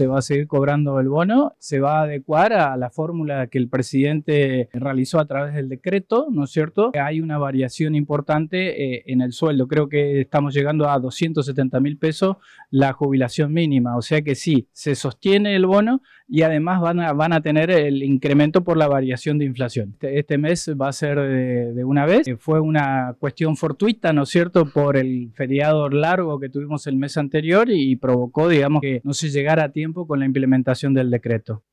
se va a seguir cobrando el bono, se va a adecuar a la fórmula que el presidente realizó a través del decreto, ¿no es cierto? Hay una variación importante eh, en el sueldo, creo que estamos llegando a 270 mil pesos la jubilación mínima, o sea que sí, se sostiene el bono y además van a, van a tener el incremento por la variación de inflación. Este, este mes va a ser de, una vez, fue una cuestión fortuita, ¿no es cierto?, por el feriado largo que tuvimos el mes anterior y provocó, digamos, que no se llegara a tiempo con la implementación del decreto.